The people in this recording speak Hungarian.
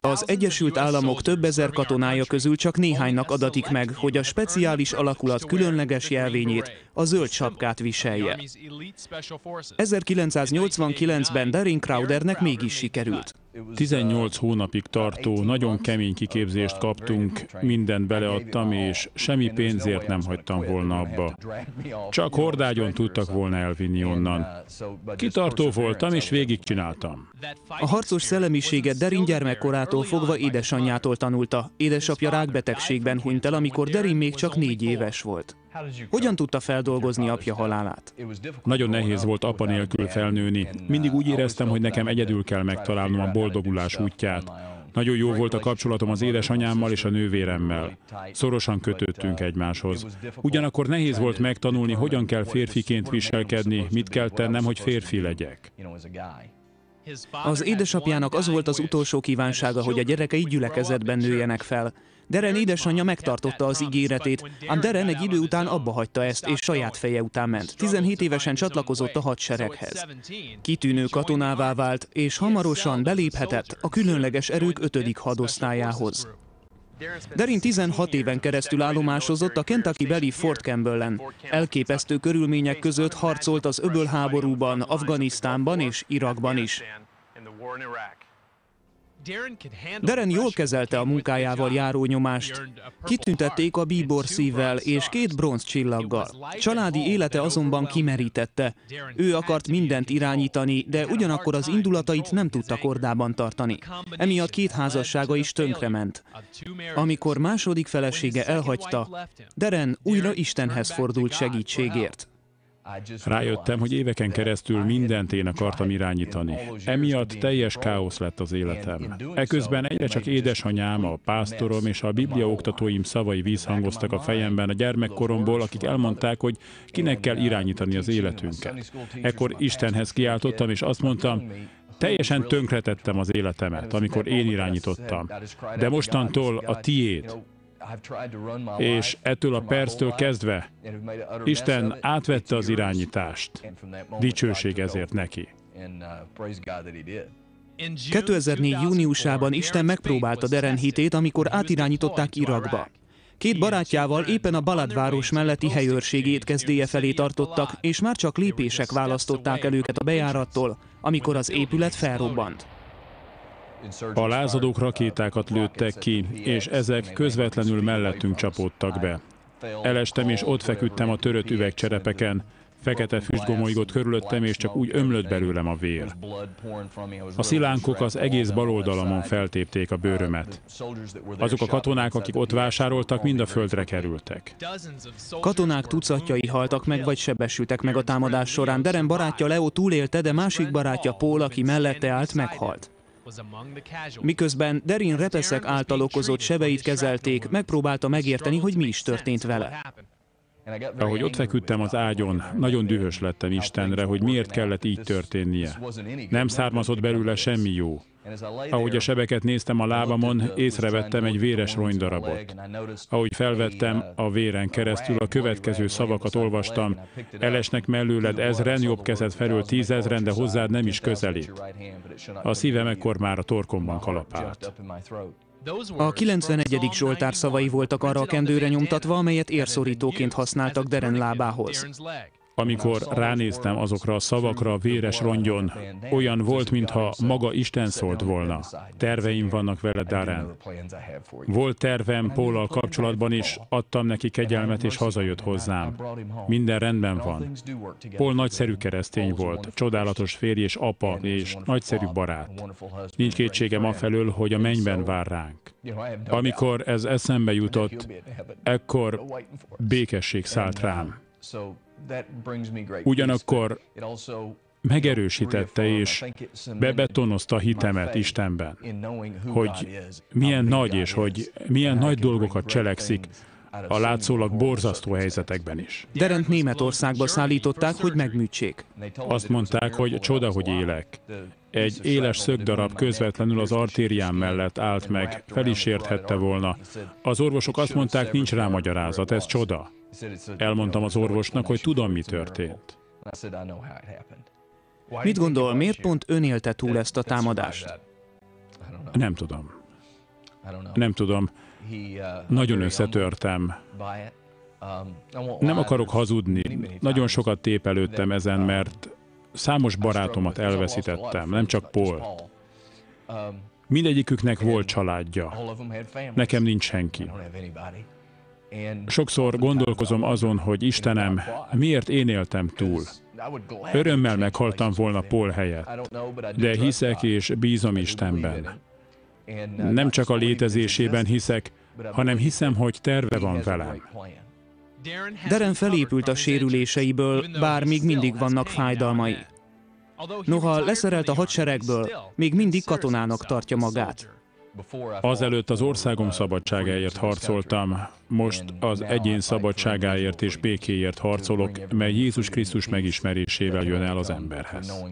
Az Egyesült Államok több ezer katonája közül csak néhánynak adatik meg, hogy a speciális alakulat különleges jelvényét, a zöld sapkát viselje. 1989-ben Darin Crowdernek mégis sikerült. 18 hónapig tartó, nagyon kemény kiképzést kaptunk, mindent beleadtam, és semmi pénzért nem hagytam volna abba. Csak hordágyon tudtak volna elvinni onnan. Kitartó voltam, és végigcsináltam. A harcos szellemiséget Derin gyermekkorától fogva édesanyjától tanulta. Édesapja rákbetegségben hunyt el, amikor Derin még csak négy éves volt. Hogyan tudta feldolgozni apja halálát? Nagyon nehéz volt apa nélkül felnőni. Mindig úgy éreztem, hogy nekem egyedül kell megtalálnom a boldogulás útját. Nagyon jó volt a kapcsolatom az édesanyámmal és a nővéremmel. Szorosan kötöttünk egymáshoz. Ugyanakkor nehéz volt megtanulni, hogyan kell férfiként viselkedni, mit kell tennem, hogy férfi legyek. Az édesapjának az volt az utolsó kívánsága, hogy a gyerekei gyülekezetben nőjenek fel. Deren édesanyja megtartotta az ígéretét, ám Deren egy idő után abba hagyta ezt, és saját feje után ment. 17 évesen csatlakozott a hadsereghez. Kitűnő katonává vált, és hamarosan beléphetett a különleges erők 5. hadosztályához. Derin 16 éven keresztül állomásozott a Kentucky beli Fort Campbellen. Elképesztő körülmények között harcolt az öbölháborúban, Afganisztánban és Irakban is. Deren jól kezelte a munkájával járó nyomást. Kitüntették a bíbor szívvel és két bronz csillaggal. Családi élete azonban kimerítette. Ő akart mindent irányítani, de ugyanakkor az indulatait nem tudta kordában tartani. Emiatt két házassága is tönkrement. Amikor második felesége elhagyta, Deren újra Istenhez fordult segítségért. Rájöttem, hogy éveken keresztül mindent én akartam irányítani. Emiatt teljes káosz lett az életem. Eközben egyre csak édesanyám, a pásztorom és a bibliaoktatóim szavai vízhangoztak a fejemben a gyermekkoromból, akik elmondták, hogy kinek kell irányítani az életünket. Ekkor Istenhez kiáltottam, és azt mondtam, Teljesen tönkretettem az életemet, amikor én irányítottam. De mostantól a tiéd, és ettől a perctől kezdve Isten átvette az irányítást. Dicsőség ezért neki. 2004. júniusában Isten megpróbálta Deren hitét, amikor átirányították Irakba. Két barátjával éppen a Baladváros melletti helyőrség étkezdéje felé tartottak, és már csak lépések választották el őket a bejárattól, amikor az épület felrobbant. A lázadók rakétákat lőttek ki, és ezek közvetlenül mellettünk csapódtak be. Elestem, és ott feküdtem a törött üvegcserepeken, fekete füst gomolygott körülöttem, és csak úgy ömlött belőlem a vér. A szilánkok az egész bal oldalamon feltépték a bőrömet. Azok a katonák, akik ott vásároltak, mind a földre kerültek. Katonák tucatjai haltak meg, vagy sebesültek meg a támadás során. Deren barátja Leo túlélte, de másik barátja Paul, aki mellette állt, meghalt. Miközben Derin repeszek által okozott sebeit kezelték, megpróbálta megérteni, hogy mi is történt vele. Ahogy ott feküdtem az ágyon, nagyon dühös lettem Istenre, hogy miért kellett így történnie. Nem származott belőle semmi jó. Ahogy a sebeket néztem a lábamon, észrevettem egy véres ronydarabot. Ahogy felvettem a véren keresztül, a következő szavakat olvastam. Elesnek mellőled ezren, jobb kezed felől tízezren, de hozzád nem is közelít. A szívem ekkor már a torkomban kalapált. A 91. Zsoltár szavai voltak arra a kendőre nyomtatva, amelyet érszorítóként használtak Deren lábához. Amikor ránéztem azokra a szavakra a véres rongyon, olyan volt, mintha maga Isten szólt volna. Terveim vannak vele, Darren. Volt tervem Pólal kapcsolatban is, adtam neki kegyelmet, és hazajött hozzám. Minden rendben van. Pól nagyszerű keresztény volt, csodálatos férj és apa, és nagyszerű barát. Nincs kétségem afelől, hogy a mennyben vár ránk. Amikor ez eszembe jutott, ekkor békesség szállt rám. Ugyanakkor megerősítette és bebetonozta hitemet Istenben, hogy milyen nagy és hogy milyen nagy dolgokat cselekszik, a látszólag borzasztó helyzetekben is. Derent Németországba szállították, hogy megműtsék. Azt mondták, hogy csoda, hogy élek. Egy éles szögdarab közvetlenül az artériám mellett állt meg, fel is érthette volna. Az orvosok azt mondták, nincs rá magyarázat, ez csoda. Elmondtam az orvosnak, hogy tudom, mi történt. Mit gondol, miért pont ön élte túl ezt a támadást? Nem tudom. Nem tudom. Nagyon összetörtem. Nem akarok hazudni. Nagyon sokat tépelődtem ezen, mert számos barátomat elveszítettem, nem csak Paul. Mindegyiküknek volt családja. Nekem nincs senki. Sokszor gondolkozom azon, hogy Istenem, miért én éltem túl. Örömmel meghaltam volna Paul helyett, de hiszek és bízom Istenben. Nem csak a létezésében hiszek, hanem hiszem, hogy terve van velem. Darren felépült a sérüléseiből, bár még mindig vannak fájdalmai. Noha leszerelt a hadseregből, még mindig katonának tartja magát. Azelőtt az országom szabadságáért harcoltam, most az egyén szabadságáért és békéért harcolok, mely Jézus Krisztus megismerésével jön el az emberhez.